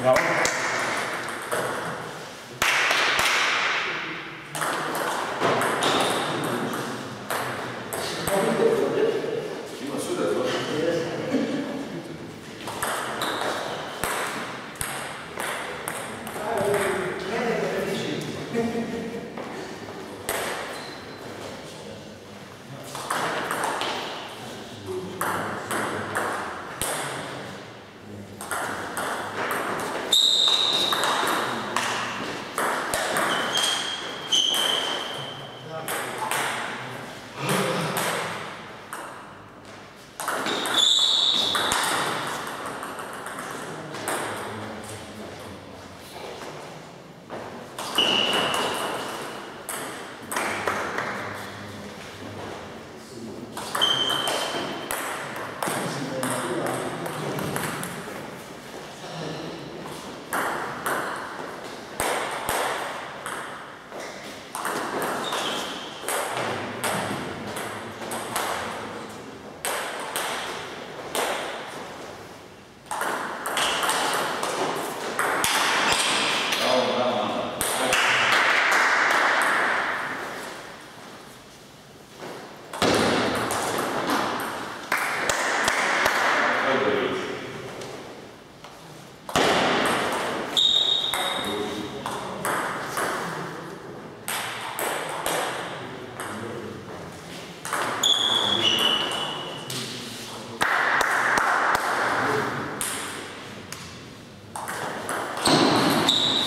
Bravo.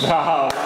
十 二